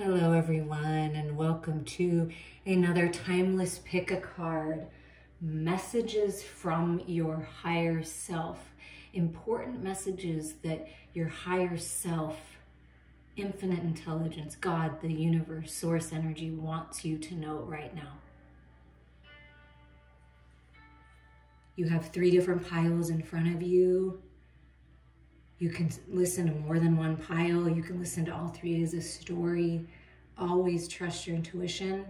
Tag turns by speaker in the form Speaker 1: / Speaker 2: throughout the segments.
Speaker 1: Hello, everyone, and welcome to another Timeless Pick a Card Messages from Your Higher Self. Important messages that your higher self, infinite intelligence, God, the universe, source energy wants you to know right now. You have three different piles in front of you. You can listen to more than one pile. You can listen to all three as a story. Always trust your intuition.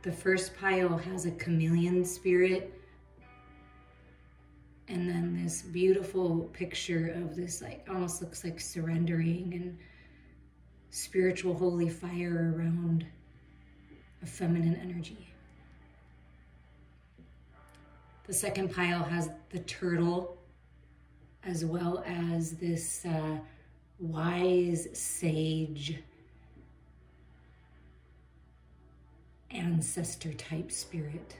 Speaker 1: The first pile has a chameleon spirit. And then this beautiful picture of this, like, almost looks like surrendering and spiritual holy fire around a feminine energy. The second pile has the turtle as well as this uh, wise sage ancestor type spirit.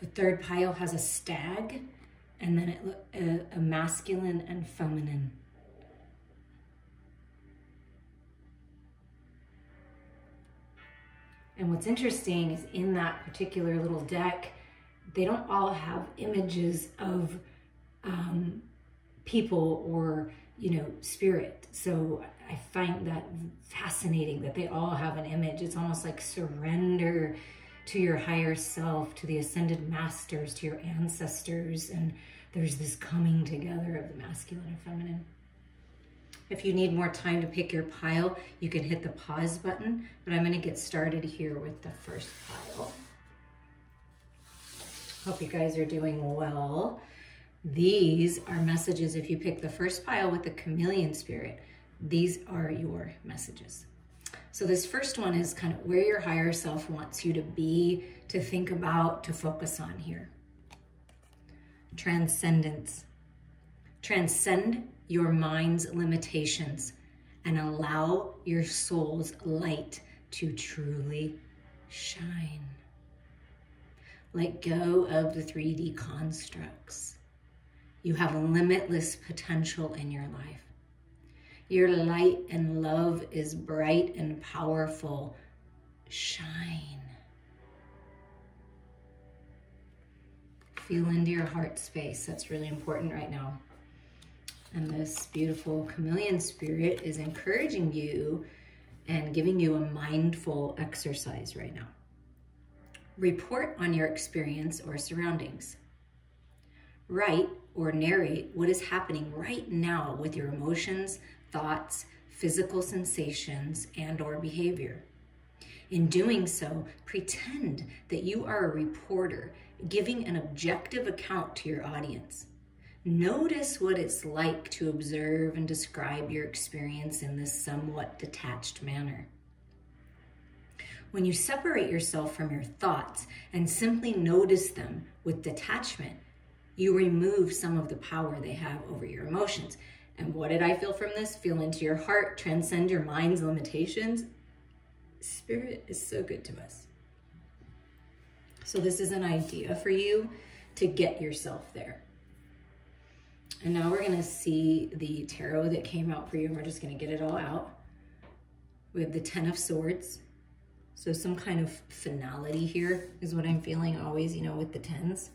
Speaker 1: The third pile has a stag and then it, a, a masculine and feminine. And what's interesting is in that particular little deck, they don't all have images of um, people or you know spirit. So i find that fascinating that they all have an image. It's almost like surrender to your higher self to the ascended masters to your ancestors. And there's this coming together of the masculine and feminine. If you need more time to pick your pile you can hit the pause button. But i'm going to get started here with the first pile Hope you guys are doing well. These are messages. If you pick the first pile with the chameleon spirit, these are your messages. So this first one is kind of where your higher self wants you to be, to think about, to focus on here. Transcendence. Transcend your mind's limitations and allow your soul's light to truly shine. Let go of the 3D constructs. You have limitless potential in your life. Your light and love is bright and powerful. Shine. Feel into your heart space. That's really important right now. And this beautiful chameleon spirit is encouraging you and giving you a mindful exercise right now. Report on your experience or surroundings. Write or narrate what is happening right now with your emotions, thoughts, physical sensations, and or behavior. In doing so, pretend that you are a reporter giving an objective account to your audience. Notice what it's like to observe and describe your experience in this somewhat detached manner. When you separate yourself from your thoughts and simply notice them with detachment, you remove some of the power they have over your emotions. And what did I feel from this? Feel into your heart, transcend your mind's limitations. Spirit is so good to us. So this is an idea for you to get yourself there. And now we're gonna see the tarot that came out for you. And we're just gonna get it all out. We have the Ten of Swords, so some kind of finality here is what I'm feeling always, you know, with the tens.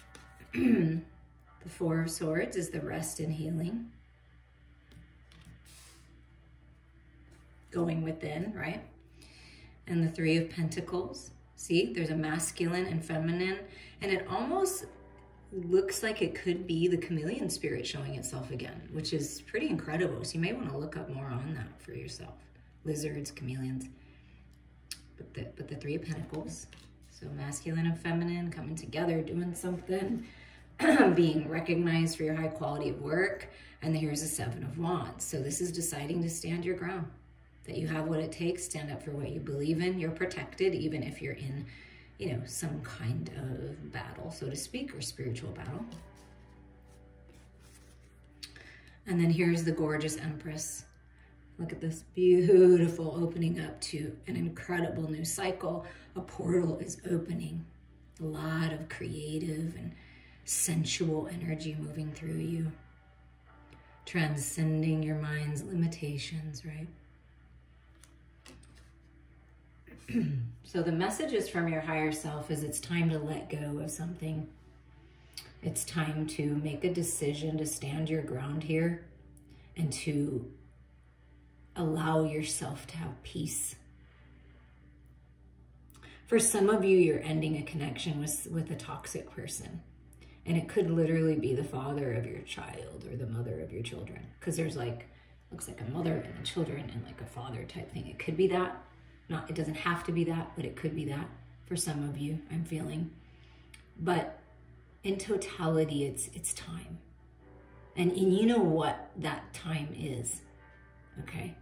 Speaker 1: the Four of Swords is the rest and healing. Going within, right? And the Three of Pentacles. See, there's a masculine and feminine, and it almost looks like it could be the chameleon spirit showing itself again, which is pretty incredible. So you may want to look up more on that for yourself. Lizards, chameleons but the, but the Three of Pentacles. So masculine and feminine coming together, doing something, being recognized for your high quality of work. And here's a Seven of Wands. So this is deciding to stand your ground, that you have what it takes, stand up for what you believe in. You're protected, even if you're in, you know, some kind of battle, so to speak, or spiritual battle. And then here's the gorgeous Empress. Look at this beautiful opening up to an incredible new cycle. A portal is opening. A lot of creative and sensual energy moving through you. transcending your mind's limitations, right? so the messages from your higher self is it's time to let go of something. It's time to make a decision to stand your ground here and to allow yourself to have peace. For some of you, you're ending a connection with, with a toxic person. And it could literally be the father of your child or the mother of your children. Because there's like, looks like a mother and the children and like a father type thing. It could be that. Not, it doesn't have to be that, but it could be that for some of you, I'm feeling. But in totality, it's it's time. And, and you know what that time is, okay?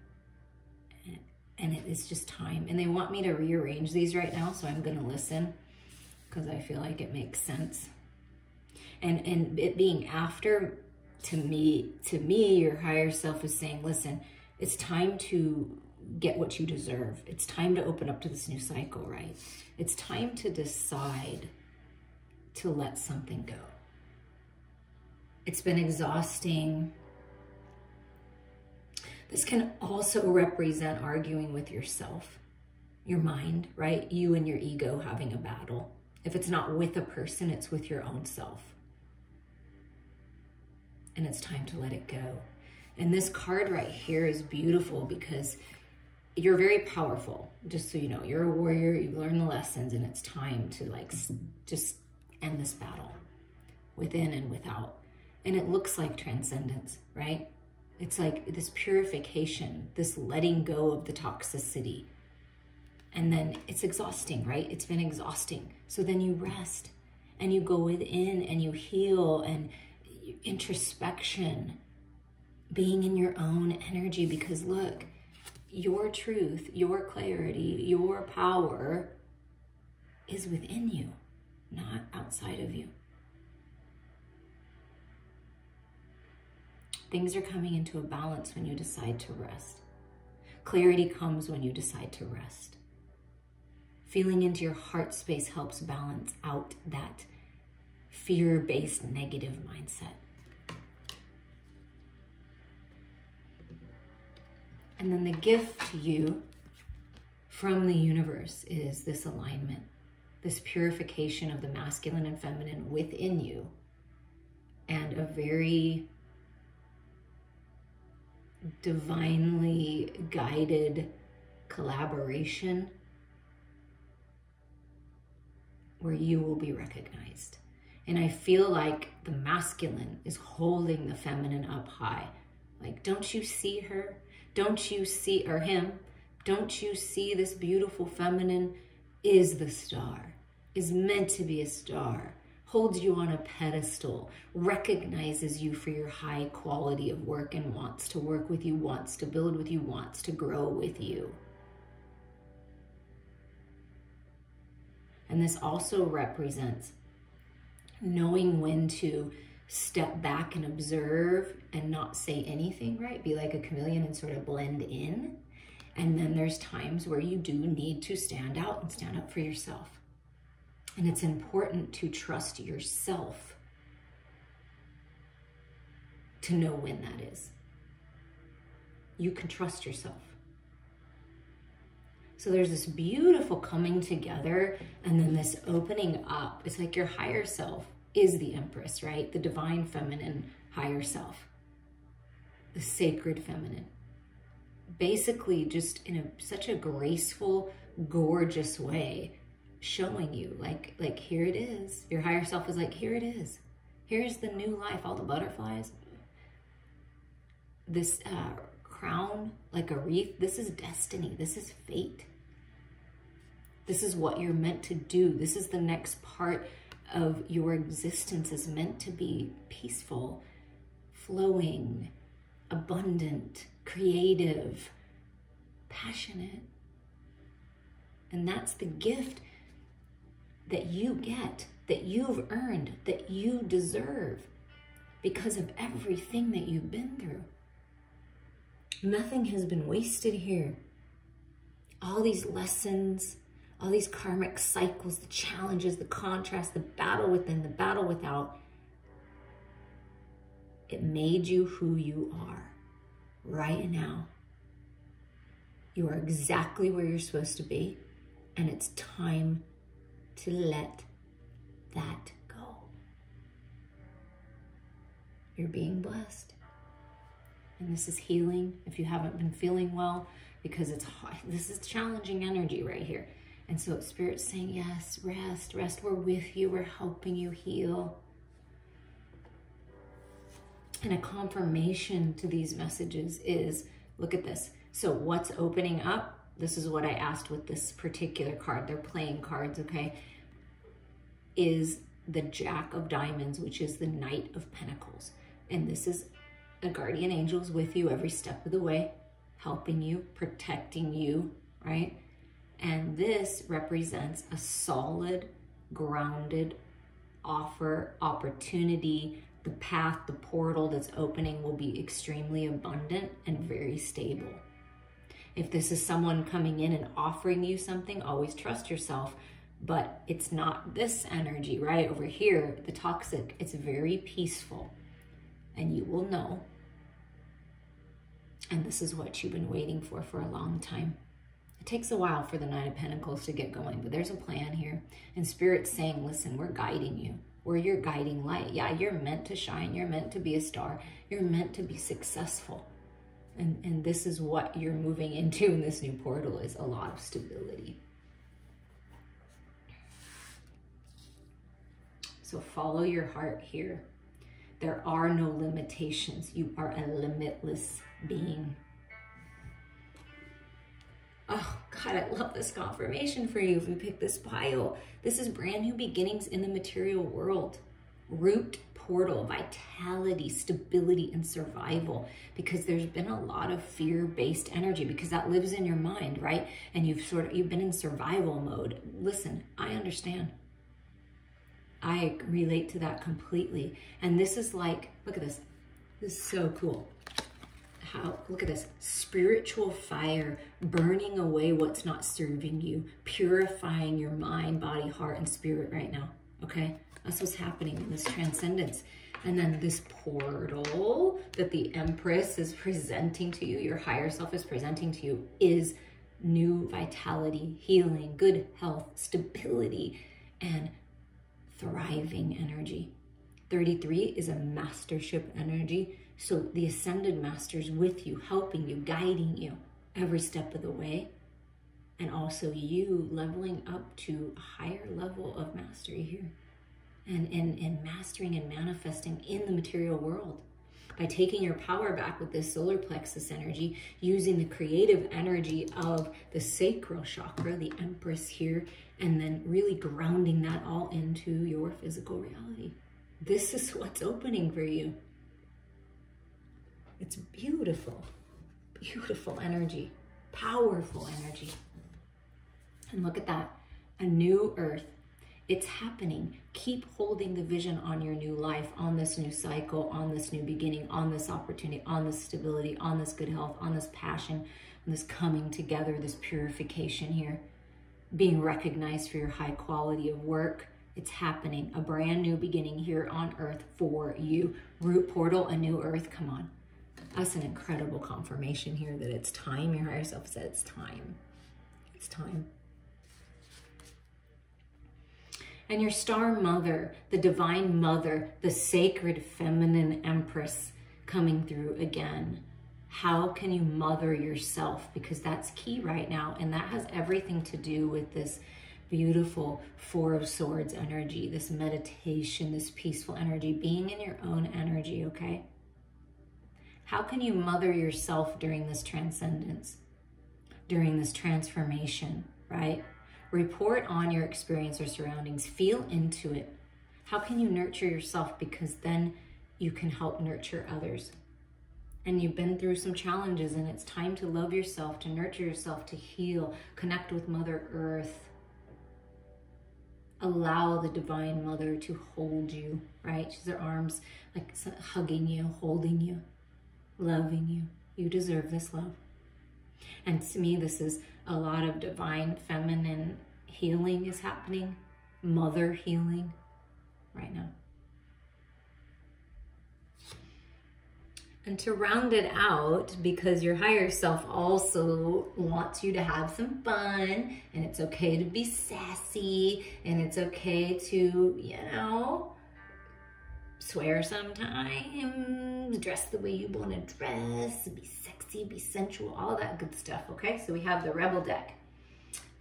Speaker 1: And it is just time. And they want me to rearrange these right now, so I'm going to listen because I feel like it makes sense. And and it being after to me to me your higher self is saying listen it's time to get what you deserve. It's time to open up to this new cycle right? It's time to decide to let something go. It's been exhausting this can also represent arguing with yourself your mind right you and your ego having a battle if it's not with a person it's with your own self and it's time to let it go. And this card right here is beautiful because you're very powerful. Just so you know, you're a warrior, you learn the lessons, and it's time to like just end this battle within and without. And it looks like transcendence, right? It's like this purification, this letting go of the toxicity. And then it's exhausting, right? It's been exhausting. So then you rest and you go within and you heal and introspection, being in your own energy. Because look, your truth, your clarity, your power is within you, not outside of you. Things are coming into a balance when you decide to rest. Clarity comes when you decide to rest. Feeling into your heart space helps balance out that fear based negative mindset. And then the gift to you from the universe is this alignment, this purification of the masculine and feminine within you, and a very divinely guided collaboration where you will be recognized. And I feel like the masculine is holding the feminine up high. Like, don't you see her? Don't you see, or him? Don't you see this beautiful feminine is the star, is meant to be a star, holds you on a pedestal, recognizes you for your high quality of work and wants to work with you, wants to build with you, wants to grow with you. And this also represents knowing when to step back and observe and not say anything, right? Be like a chameleon and sort of blend in. And then there's times where you do need to stand out and stand up for yourself. And it's important to trust yourself to know when that is. You can trust yourself. So there's this beautiful coming together and then this opening up. It's like your higher self is the Empress, right? The divine feminine higher self, the sacred feminine. Basically, just in a, such a graceful, gorgeous way, showing you like, like here it is. Your higher self is like, here it is. Here's the new life, all the butterflies. This uh, crown, like a wreath, this is destiny. This is fate. This is what you're meant to do. This is the next part of your existence is meant to be peaceful, flowing, abundant, creative, passionate. And that's the gift that you get, that you've earned, that you deserve because of everything that you've been through. Nothing has been wasted here. All these lessons, all these karmic cycles, the challenges, the contrast, the battle within, the battle without. It made you who you are right now. You are exactly where you're supposed to be, and it's time to let that go. You're being blessed. And this is healing if you haven't been feeling well, because it's hot. This is challenging energy right here. And so Spirit's saying, yes, rest, rest. We're with you. We're helping you heal. And a confirmation to these messages is, look at this. So what's opening up? This is what I asked with this particular card. They're playing cards, okay? Is the Jack of Diamonds, which is the Knight of Pentacles. And this is a guardian angels with you every step of the way, helping you, protecting you, right? And this represents a solid, grounded offer, opportunity. The path, the portal that's opening will be extremely abundant and very stable. If this is someone coming in and offering you something, always trust yourself. But it's not this energy right over here, the toxic. It's very peaceful. And you will know. And this is what you've been waiting for for a long time. It takes a while for the Knight of Pentacles to get going, but there's a plan here. And Spirit's saying, listen, we're guiding you. We're your guiding light. Yeah, you're meant to shine. You're meant to be a star. You're meant to be successful. And, and this is what you're moving into in this new portal is a lot of stability. So follow your heart here. There are no limitations. You are a limitless being. Oh, God, I love this confirmation for you if we pick this pile. This is brand new beginnings in the material world. Root portal, vitality, stability, and survival because there's been a lot of fear-based energy because that lives in your mind, right? And you've sort of, you've been in survival mode. Listen, I understand. I relate to that completely. And this is like, look at this. This is so cool how, look at this, spiritual fire burning away what's not serving you, purifying your mind, body, heart, and spirit right now, okay? That's what's happening in this transcendence. And then this portal that the Empress is presenting to you, your higher self is presenting to you, is new vitality, healing, good health, stability, and thriving energy. 33 is a mastership energy. So the ascended masters with you, helping you, guiding you every step of the way. And also you leveling up to a higher level of mastery here. And, and, and mastering and manifesting in the material world by taking your power back with this solar plexus energy, using the creative energy of the sacral chakra, the empress here, and then really grounding that all into your physical reality. This is what's opening for you. It's beautiful, beautiful energy, powerful energy. And look at that, a new earth. It's happening. Keep holding the vision on your new life, on this new cycle, on this new beginning, on this opportunity, on this stability, on this good health, on this passion, on this coming together, this purification here. Being recognized for your high quality of work. It's happening. A brand new beginning here on earth for you. Root portal, a new earth. Come on. That's an incredible confirmation here that it's time. Your higher self said it's time. It's time. And your star mother, the divine mother, the sacred feminine empress coming through again. How can you mother yourself? Because that's key right now. And that has everything to do with this beautiful Four of Swords energy, this meditation, this peaceful energy, being in your own energy, okay? How can you mother yourself during this transcendence, during this transformation, right? Report on your experience or surroundings. Feel into it. How can you nurture yourself? Because then you can help nurture others. And you've been through some challenges, and it's time to love yourself, to nurture yourself, to heal, connect with Mother Earth. Allow the Divine Mother to hold you, right? She's her arms like hugging you, holding you loving you. You deserve this love. And to me, this is a lot of divine feminine healing is happening, mother healing right now. And to round it out, because your higher self also wants you to have some fun, and it's okay to be sassy, and it's okay to, you know, swear sometimes, dress the way you want to dress, be sexy, be sensual, all that good stuff, okay? So we have the Rebel deck.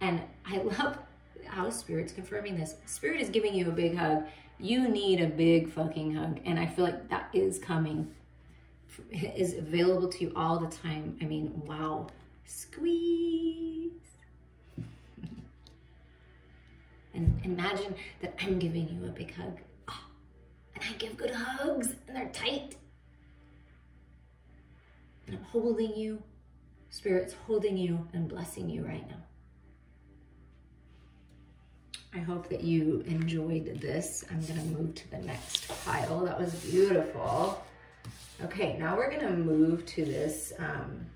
Speaker 1: And I love how Spirit's confirming this. Spirit is giving you a big hug. You need a big fucking hug. And I feel like that is coming is available to you all the time. I mean, wow. Squeeze. and imagine that I'm giving you a big hug. Oh, and I give good hugs and they're tight. I'm holding you. Spirit's holding you and blessing you right now. I hope that you enjoyed this. I'm gonna move to the next pile. That was beautiful. Okay, now we're gonna move to this, um,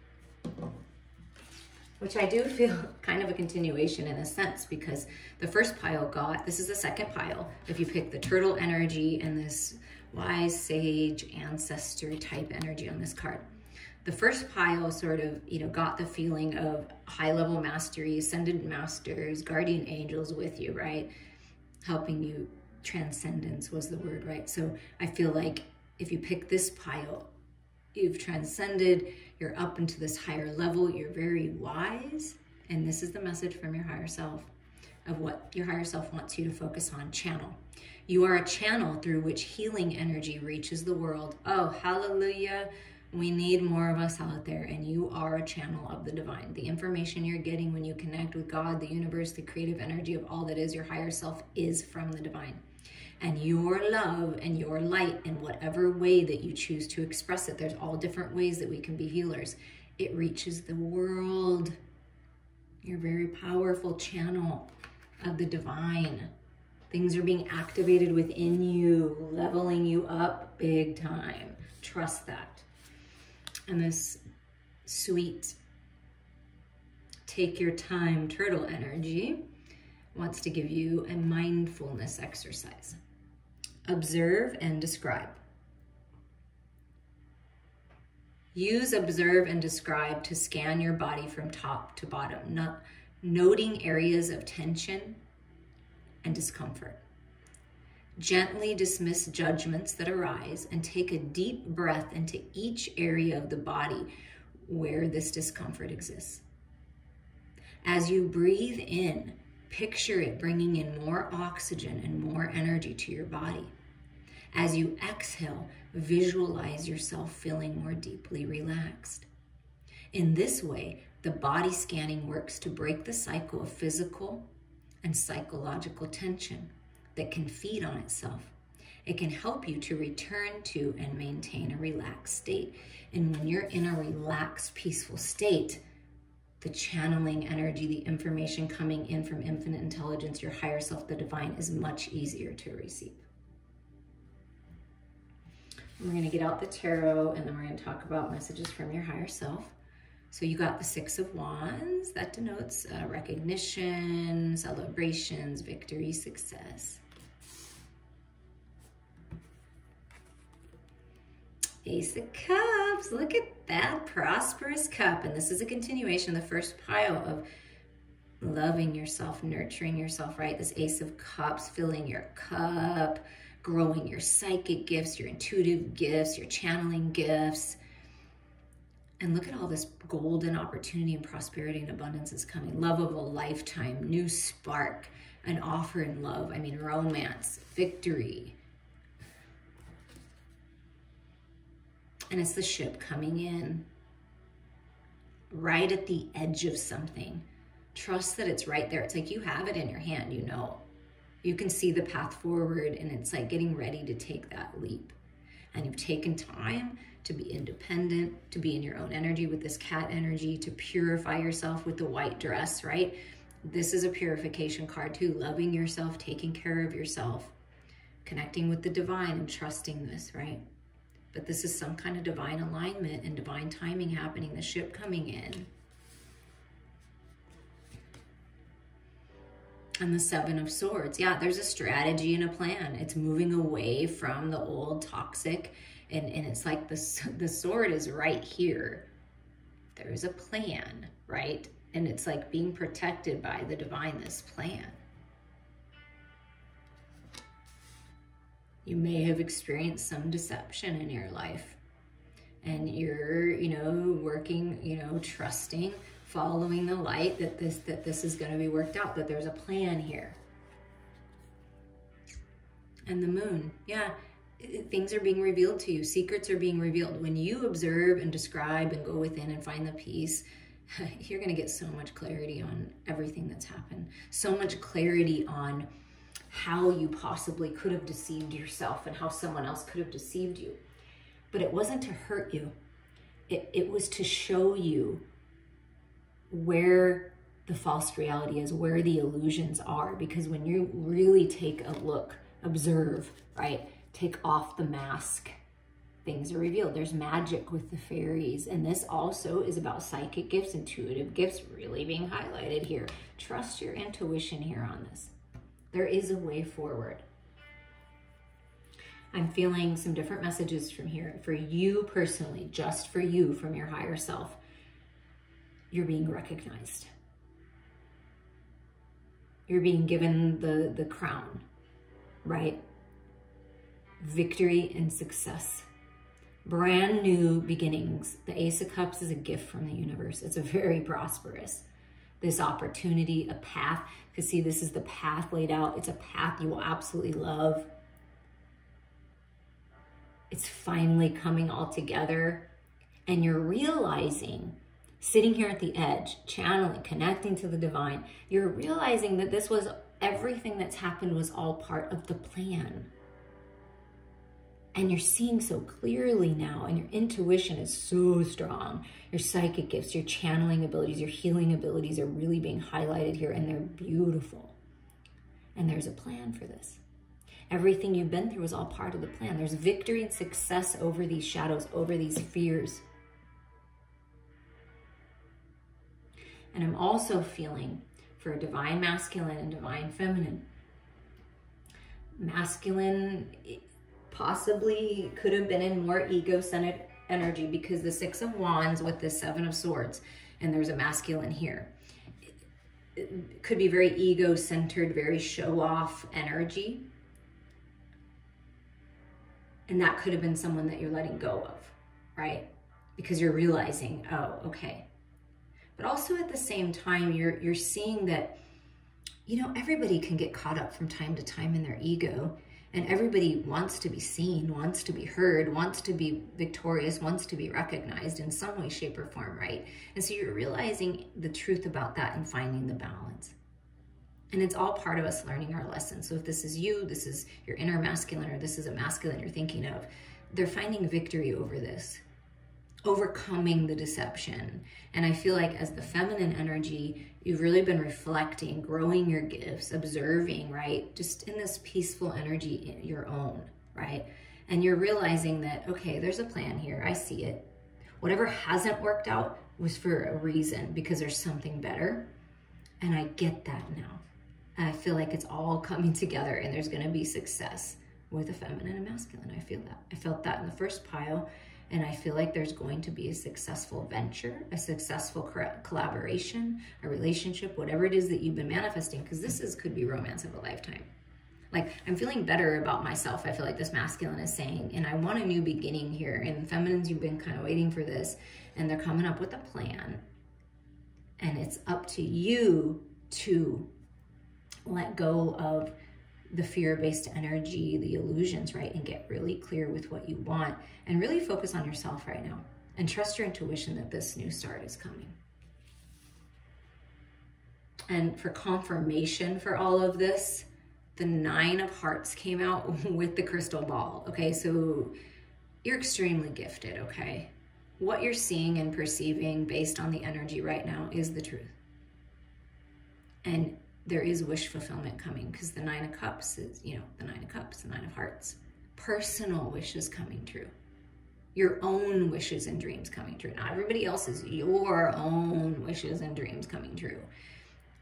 Speaker 1: which I do feel kind of a continuation in a sense because the first pile got, this is the second pile, if you pick the turtle energy and this wise sage ancestor type energy on this card. The first pile sort of, you know, got the feeling of high level mastery, ascended masters, guardian angels with you, right? Helping you, transcendence was the word, right? So I feel like if you pick this pile, you've transcended, you're up into this higher level, you're very wise, and this is the message from your higher self of what your higher self wants you to focus on channel. You are a channel through which healing energy reaches the world. Oh, hallelujah. We need more of us out there, and you are a channel of the divine. The information you're getting when you connect with God, the universe, the creative energy of all that is your higher self is from the divine and your love and your light in whatever way that you choose to express it. There's all different ways that we can be healers. It reaches the world. You're a very powerful channel of the divine. Things are being activated within you, leveling you up big time. Trust that. And this sweet, take your time turtle energy wants to give you a mindfulness exercise observe and describe. Use observe and describe to scan your body from top to bottom, not noting areas of tension and discomfort. Gently dismiss judgments that arise and take a deep breath into each area of the body where this discomfort exists. As you breathe in, picture it bringing in more oxygen and more energy to your body. As you exhale, visualize yourself feeling more deeply relaxed. In this way, the body scanning works to break the cycle of physical and psychological tension that can feed on itself. It can help you to return to and maintain a relaxed state. And when you're in a relaxed, peaceful state, the channeling energy, the information coming in from infinite intelligence, your higher self, the divine, is much easier to receive. We're going to get out the tarot and then we're going to talk about messages from your higher self. So you got the Six of Wands. That denotes uh, recognition, celebrations, victory, success. Ace of Cups. Look at that prosperous cup. And this is a continuation of the first pile of loving yourself, nurturing yourself, right? This Ace of Cups, filling your cup, growing your psychic gifts, your intuitive gifts, your channeling gifts. And look at all this golden opportunity and prosperity and abundance is coming. Love of a lifetime, new spark, an offer in love. I mean, romance, victory. And it's the ship coming in right at the edge of something. Trust that it's right there. It's like you have it in your hand, you know you can see the path forward and it's like getting ready to take that leap. And you've taken time to be independent, to be in your own energy with this cat energy, to purify yourself with the white dress, right? This is a purification card too, loving yourself, taking care of yourself, connecting with the divine and trusting this, right? But this is some kind of divine alignment and divine timing happening, the ship coming in And the Seven of Swords. Yeah, there's a strategy and a plan. It's moving away from the old toxic. And, and it's like the, the sword is right here. There's a plan, right? And it's like being protected by the divine, this plan. You may have experienced some deception in your life. And you're, you know, working, you know, trusting following the light that this that this is going to be worked out that there's a plan here. And the moon yeah things are being revealed to you. Secrets are being revealed. When you observe and describe and go within and find the peace you're going to get so much clarity on everything that's happened. So much clarity on how you possibly could have deceived yourself and how someone else could have deceived you but it wasn't to hurt you it, it was to show you where the false reality is, where the illusions are. Because when you really take a look, observe, right, take off the mask, things are revealed. There's magic with the fairies. And this also is about psychic gifts, intuitive gifts really being highlighted here. Trust your intuition here on this. There is a way forward. I'm feeling some different messages from here for you personally, just for you from your higher self you're being recognized. You're being given the, the crown, right? Victory and success. Brand new beginnings. The Ace of Cups is a gift from the universe. It's a very prosperous. This opportunity, a path. Because see, this is the path laid out. It's a path you will absolutely love. It's finally coming all together. And you're realizing sitting here at the edge, channeling, connecting to the divine, you're realizing that this was everything that's happened was all part of the plan. And you're seeing so clearly now, and your intuition is so strong. Your psychic gifts, your channeling abilities, your healing abilities are really being highlighted here, and they're beautiful. And there's a plan for this. Everything you've been through is all part of the plan. There's victory and success over these shadows, over these fears. And I'm also feeling for a divine masculine and divine feminine. Masculine possibly could have been in more ego-centered energy because the six of wands with the seven of swords and there's a masculine here. It could be very ego-centered, very show-off energy. And that could have been someone that you're letting go of, right? Because you're realizing, oh, okay, but also at the same time, you're, you're seeing that, you know, everybody can get caught up from time to time in their ego and everybody wants to be seen, wants to be heard, wants to be victorious, wants to be recognized in some way, shape, or form, right? And so you're realizing the truth about that and finding the balance. And it's all part of us learning our lesson. So if this is you, this is your inner masculine, or this is a masculine you're thinking of, they're finding victory over this overcoming the deception. And I feel like as the feminine energy, you've really been reflecting, growing your gifts, observing, right? Just in this peaceful energy your own, right? And you're realizing that, okay, there's a plan here. I see it. Whatever hasn't worked out was for a reason because there's something better. And I get that now. I feel like it's all coming together and there's going to be success with a feminine and masculine. I feel that. I felt that in the first pile and I feel like there's going to be a successful venture, a successful collaboration, a relationship, whatever it is that you've been manifesting, because this is could be romance of a lifetime. Like I'm feeling better about myself. I feel like this masculine is saying, and I want a new beginning here. And feminines, you've been kind of waiting for this, and they're coming up with a plan. And it's up to you to let go of the fear-based energy, the illusions, right? And get really clear with what you want and really focus on yourself right now and trust your intuition that this new start is coming. And for confirmation for all of this, the nine of hearts came out with the crystal ball. Okay, so you're extremely gifted, okay? What you're seeing and perceiving based on the energy right now is the truth. And there is wish fulfillment coming because the nine of cups is, you know, the nine of cups, the nine of hearts. Personal wishes coming true. Your own wishes and dreams coming true. Not everybody else's, your own wishes and dreams coming true.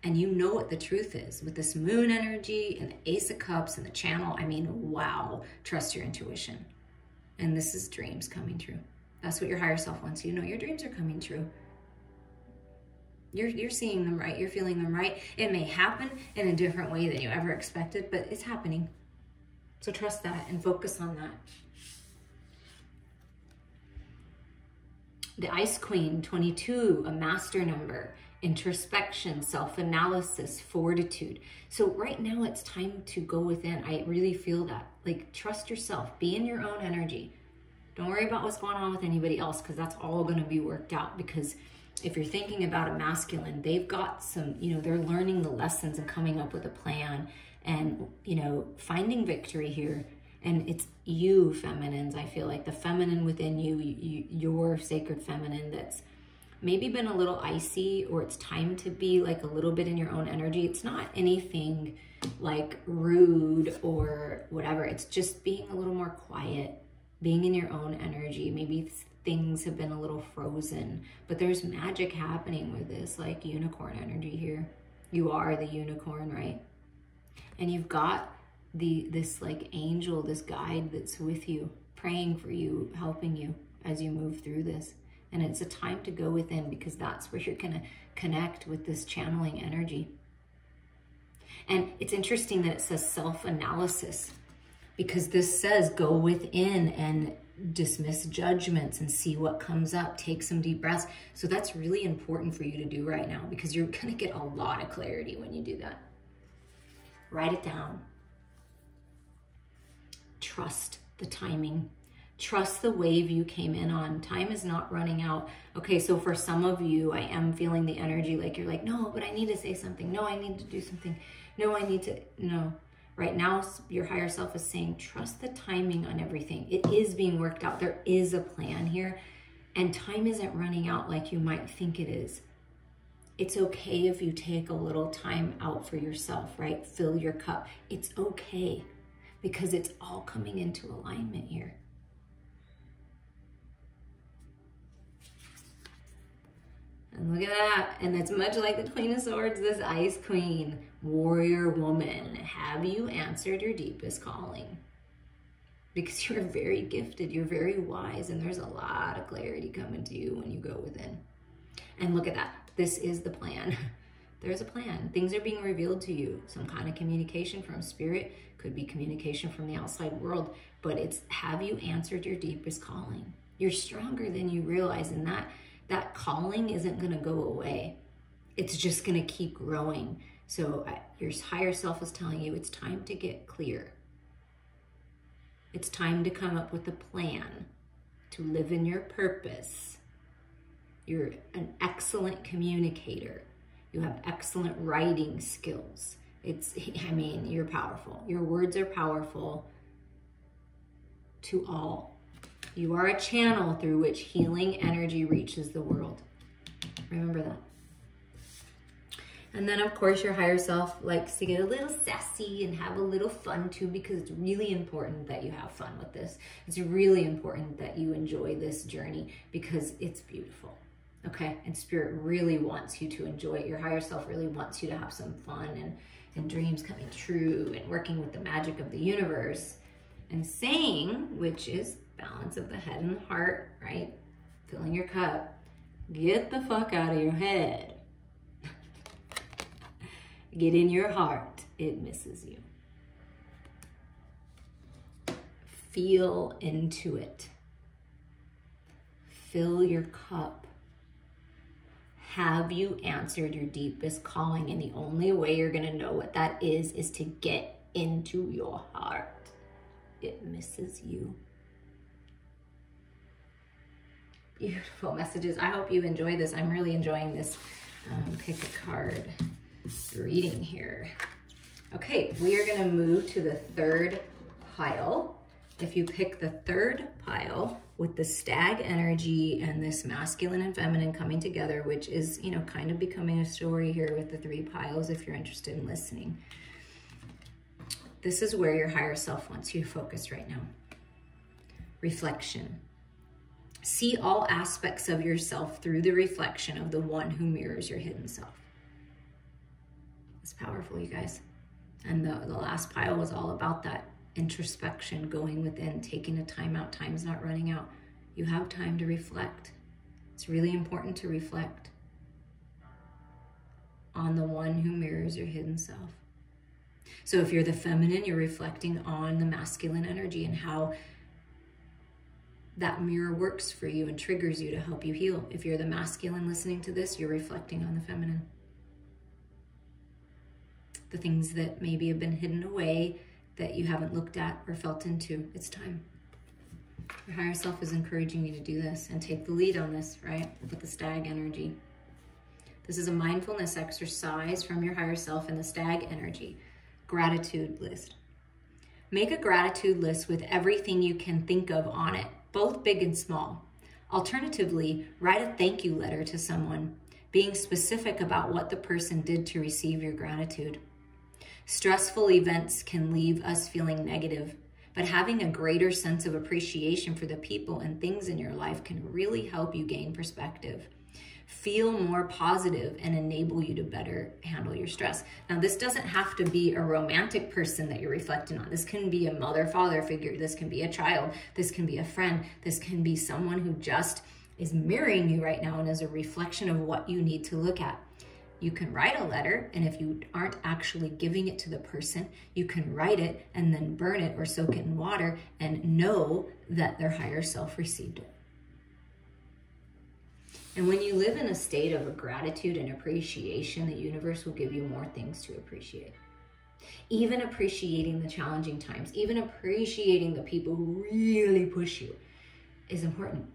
Speaker 1: And you know what the truth is with this moon energy and the ace of cups and the channel. I mean, wow, trust your intuition. And this is dreams coming true. That's what your higher self wants you to know. Your dreams are coming true. You're, you're seeing them right. You're feeling them right. It may happen in a different way than you ever expected, but it's happening. So trust that and focus on that. The Ice Queen, 22, a master number, introspection, self analysis, fortitude. So, right now, it's time to go within. I really feel that. Like, trust yourself, be in your own energy. Don't worry about what's going on with anybody else because that's all going to be worked out. Because if you're thinking about a masculine, they've got some, you know, they're learning the lessons and coming up with a plan and, you know, finding victory here. And it's you feminines i feel like the feminine within you, you your sacred feminine that's maybe been a little icy or it's time to be like a little bit in your own energy. It's not anything like rude or whatever. It's just being a little more quiet being in your own energy maybe things have been a little frozen but there's magic happening with this like unicorn energy here you are the unicorn right and you've got the this like angel, this guide that's with you, praying for you, helping you as you move through this. And it's a time to go within because that's where you're going to connect with this channeling energy. And it's interesting that it says self analysis because this says go within and dismiss judgments and see what comes up. Take some deep breaths. So that's really important for you to do right now because you're going to get a lot of clarity when you do that. Write it down. Trust the timing. Trust the wave you came in on. Time is not running out. Okay, so for some of you, I am feeling the energy like you're like, no, but I need to say something. No, I need to do something. No, I need to. No. Right now, your higher self is saying, trust the timing on everything. It is being worked out. There is a plan here, and time isn't running out like you might think it is. It's okay if you take a little time out for yourself, right? Fill your cup. It's okay because it's all coming into alignment here. And look at that. And it's much like the Queen of Swords, this Ice Queen, warrior woman. Have you answered your deepest calling? Because you're very gifted, you're very wise, and there's a lot of clarity coming to you when you go within. And look at that. This is the plan. There's a plan. Things are being revealed to you. Some kind of communication from spirit could be communication from the outside world, but it's have you answered your deepest calling? You're stronger than you realize, and that that calling isn't going to go away. It's just going to keep growing. So your higher self is telling you it's time to get clear. It's time to come up with a plan to live in your purpose. You're an excellent communicator. You have excellent writing skills. It's, I mean, you're powerful. Your words are powerful to all. You are a channel through which healing energy reaches the world. Remember that. And then, of course, your higher self likes to get a little sassy and have a little fun too, because it's really important that you have fun with this. It's really important that you enjoy this journey because it's beautiful okay? And spirit really wants you to enjoy it. Your higher self really wants you to have some fun and, and dreams coming true and working with the magic of the universe and saying, which is balance of the head and the heart, right? Filling your cup. Get the fuck out of your head. Get in your heart. It misses you. Feel into it. Fill your cup have you answered your deepest calling? And the only way you're going to know what that is, is to get into your heart. It misses you. Beautiful messages. I hope you enjoy this. I'm really enjoying this um, pick a card reading here. Okay, we are going to move to the third pile. If you pick the third pile, with the stag energy and this masculine and feminine coming together, which is, you know, kind of becoming a story here with the three piles if you're interested in listening. This is where your higher self wants you to focus right now. Reflection. See all aspects of yourself through the reflection of the one who mirrors your hidden self. Powerful, you guys. And the, the last pile was all about that introspection, going within, taking a time out. Time's not running out. You have time to reflect. It's really important to reflect on the one who mirrors your hidden self. So if you're the feminine, you're reflecting on the masculine energy and how that mirror works for you and triggers you to help you heal. If you're the masculine listening to this, you're reflecting on the feminine. The things that maybe have been hidden away that you haven't looked at or felt into, it's time. Your higher self is encouraging you to do this and take the lead on this, right? With the stag energy. This is a mindfulness exercise from your higher self in the stag energy. Gratitude list. Make a gratitude list with everything you can think of on it, both big and small. Alternatively, write a thank you letter to someone, being specific about what the person did to receive your gratitude. Stressful events can leave us feeling negative, but having a greater sense of appreciation for the people and things in your life can really help you gain perspective. Feel more positive and enable you to better handle your stress. Now, this doesn't have to be a romantic person that you're reflecting on. This can be a mother father figure. This can be a child. This can be a friend. This can be someone who just is mirroring you right now and is a reflection of what you need to look at. You can write a letter, and if you aren't actually giving it to the person, you can write it and then burn it or soak it in water and know that their higher self received it. And when you live in a state of gratitude and appreciation, the universe will give you more things to appreciate. Even appreciating the challenging times, even appreciating the people who really push you is important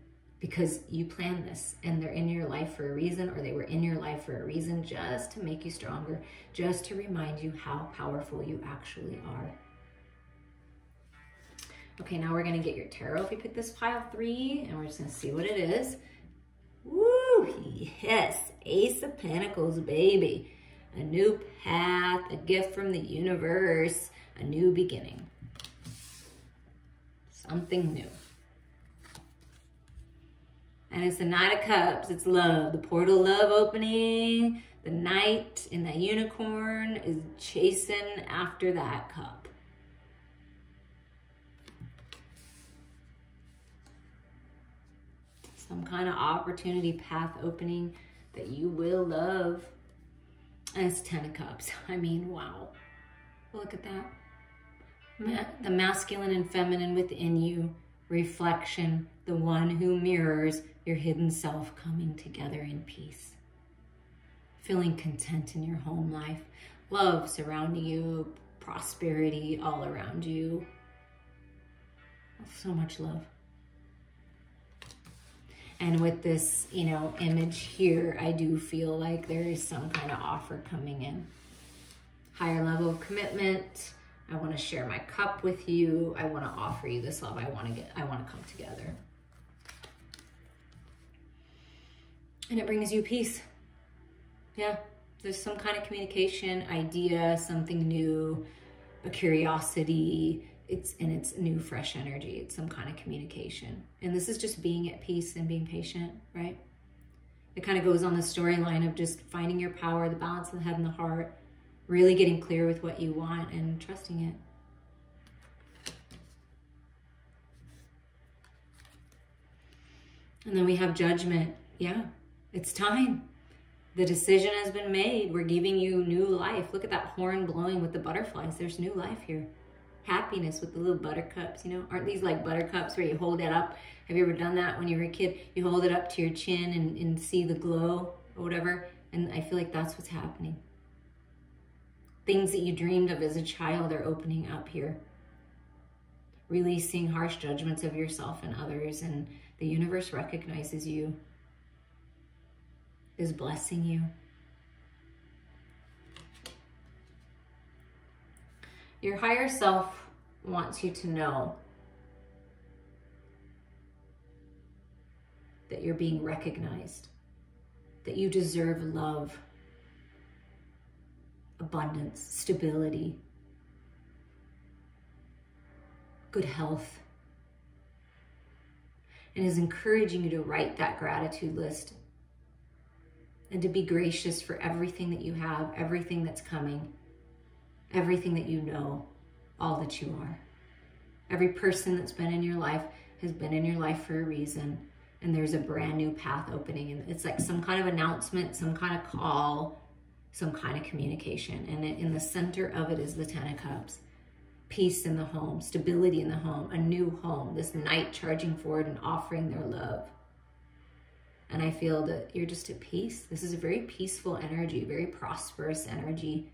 Speaker 1: because you plan this and they're in your life for a reason or they were in your life for a reason just to make you stronger, just to remind you how powerful you actually are. Okay, now we're gonna get your tarot if you pick this pile three and we're just gonna see what it is. Woo, yes, Ace of Pentacles, baby. A new path, a gift from the universe, a new beginning. Something new. And it's the Knight of Cups. It's love. The portal love opening. The knight in that unicorn is chasing after that cup. Some kind of opportunity path opening that you will love. And it's Ten of Cups. I mean, wow. Look at that. the masculine and feminine within you reflection, the one who mirrors your hidden self coming together in peace. Feeling content in your home life, love surrounding you, prosperity all around you. So much love. And with this, you know, image here, I do feel like there is some kind of offer coming in. Higher level of commitment, I want to share my cup with you. I want to offer you this love. I want to get, I want to come together. And it brings you peace. Yeah, there's some kind of communication, idea, something new, a curiosity. It's and it's new, fresh energy. It's some kind of communication. And this is just being at peace and being patient, right? It kind of goes on the storyline of just finding your power, the balance of the head and the heart, really getting clear with what you want and trusting it. And then we have judgment. Yeah, it's time. The decision has been made. We're giving you new life. Look at that horn blowing with the butterflies. There's new life here. Happiness with the little buttercups, you know? Aren't these like buttercups where you hold it up? Have you ever done that when you were a kid? You hold it up to your chin and, and see the glow or whatever. And I feel like that's what's happening. Things that you dreamed of as a child are opening up here. Releasing harsh judgments of yourself and others, and the universe recognizes you, is blessing you. Your higher self wants you to know that you're being recognized, that you deserve love abundance, stability, good health, and is encouraging you to write that gratitude list and to be gracious for everything that you have, everything that's coming, everything that you know, all that you are. Every person that's been in your life has been in your life for a reason, and there's a brand new path opening. And it's like some kind of announcement, some kind of call, some kind of communication. And in the center of it is the Ten of Cups. Peace in the home, stability in the home, a new home, this knight charging forward and offering their love. And I feel that you're just at peace. This is a very peaceful energy, very prosperous energy.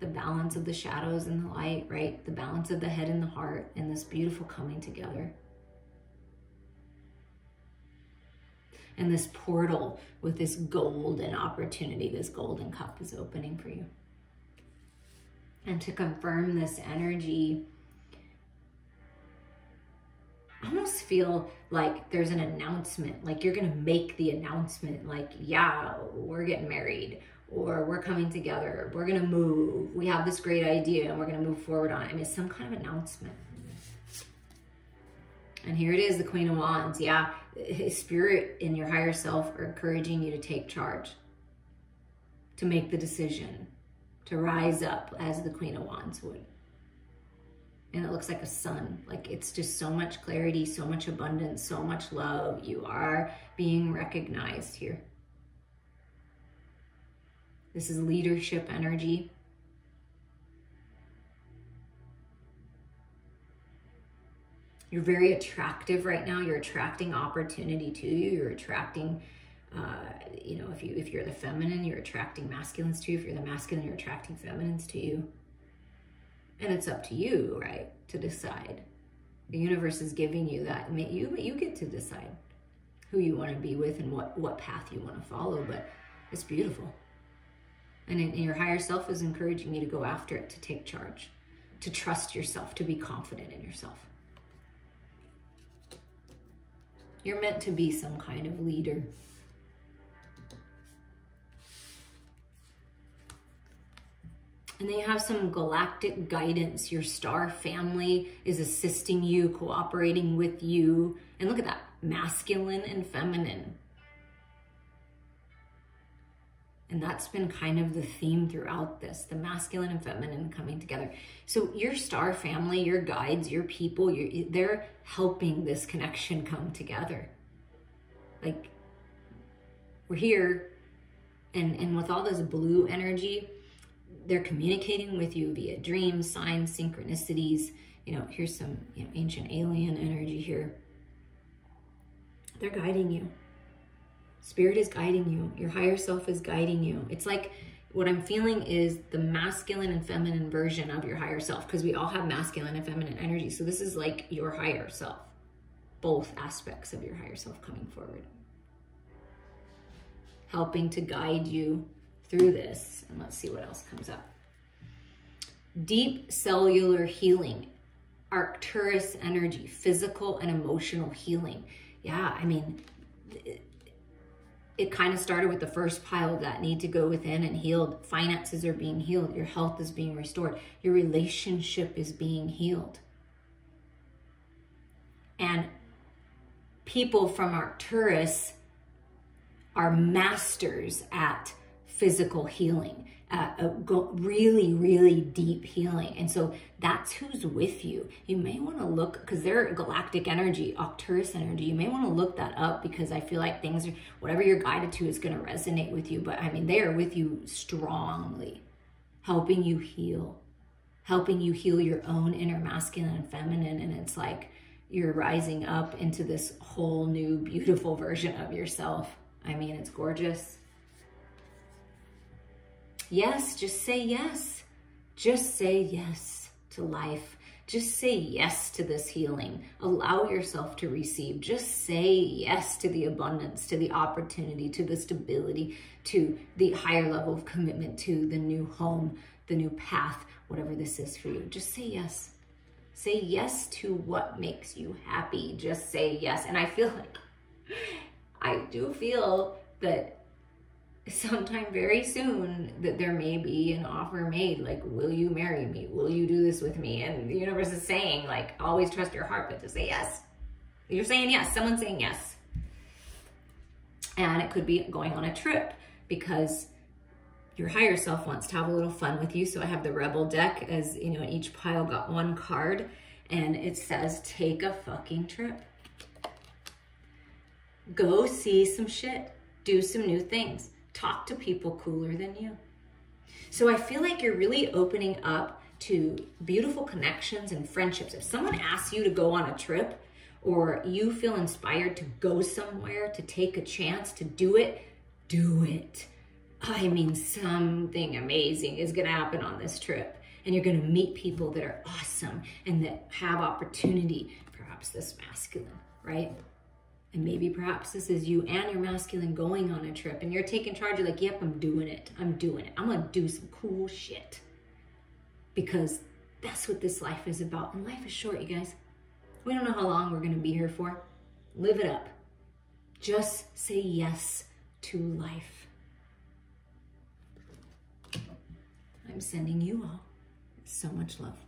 Speaker 1: The balance of the shadows and the light, right? The balance of the head and the heart, and this beautiful coming together. And this portal with this golden opportunity, this golden cup is opening for you. And to confirm this energy, almost feel like there's an announcement, like you're to make the announcement, like, yeah, we're getting married or we're coming together, we're to move, we have this great idea and we're to move forward on it. I mean, some kind of announcement. And here it is, the Queen of Wands. Yeah, Spirit and your higher self are encouraging you to take charge, to make the decision, to rise up as the Queen of Wands would and it looks like a sun. Like it's just so much clarity, so much abundance, so much love. You are being recognized here. This is leadership energy. You're very attractive right now. You're attracting opportunity to you. You're attracting, uh, you know, if you if you're the feminine, you're attracting masculines to you. If you're the masculine, you're attracting feminines to you. And it's up to you, right, to decide. The universe is giving you that. You, you get to decide who you want to be with and what, what path you want to follow, but it's beautiful. And, and your higher self is encouraging you to go after it, to take charge, to trust yourself, to be confident in yourself. You're meant to be some kind of leader. And they have some galactic guidance. Your star family is assisting you, cooperating with you. And look at that, masculine and feminine. And that's been kind of the theme throughout this, the masculine and feminine coming together. So your star family, your guides, your people, they're helping this connection come together. Like we're here and, and with all this blue energy, they're communicating with you via dreams, signs, synchronicities. You know, here's some you know, ancient alien energy here. They're guiding you. Spirit is guiding you. Your higher self is guiding you. It's like what I'm feeling is the masculine and feminine version of your higher self because we all have masculine and feminine energy. So this is like your higher self, both aspects of your higher self coming forward, helping to guide you through this. And let's see what else comes up. Deep cellular healing, Arcturus energy, physical and emotional healing. Yeah, I mean, it, it kind of started with the first pile that need to go within and healed. Finances are being healed. Your health is being restored. Your relationship is being healed. And people from Arcturus are masters at physical healing, uh, really, really deep healing. And so that's who's with you. You may want to look, because they're galactic energy, Arcturus energy. You may want to look that up because I feel like things are, whatever you're guided to is going to resonate with you. But I mean, they are with you strongly, helping you heal, helping you heal your own inner masculine and feminine. And it's like you're rising up into this whole new, beautiful version of yourself. I mean, it's gorgeous. Yes, just say yes. Just say yes to life. Just say yes to this healing. Allow yourself to receive. Just say yes to the abundance, to the opportunity, to the stability, to the higher level of commitment, to the new home, the new path, whatever this is for you. Just say yes. Say yes to what makes you happy. Just say yes. And I feel like, I do feel that sometime very soon that there may be an offer made like will you marry me will you do this with me and the universe is saying like always trust your heart but to say yes you're saying yes someone's saying yes And it could be going on a trip because your higher self wants to have a little fun with you. So I have the rebel deck as, you know, each pile got one card and it says, take a fucking trip. Go see some shit. Do some new things. Talk to people cooler than you. So I feel like you're really opening up to beautiful connections and friendships. If someone asks you to go on a trip or you feel inspired to go somewhere, to take a chance, to do it, do it. I mean, something amazing is going to happen on this trip. And you're going to meet people that are awesome and that have opportunity, perhaps this masculine, right? And maybe perhaps this is you and your masculine going on a trip and you're taking charge. You're like, yep, I'm doing it. I'm doing it. I'm going to do some cool shit. Because that's what this life is about. And life is short, you guys. We don't know how long we're going to be here for. Live it up. Just say yes to life. I'm sending you all so much love.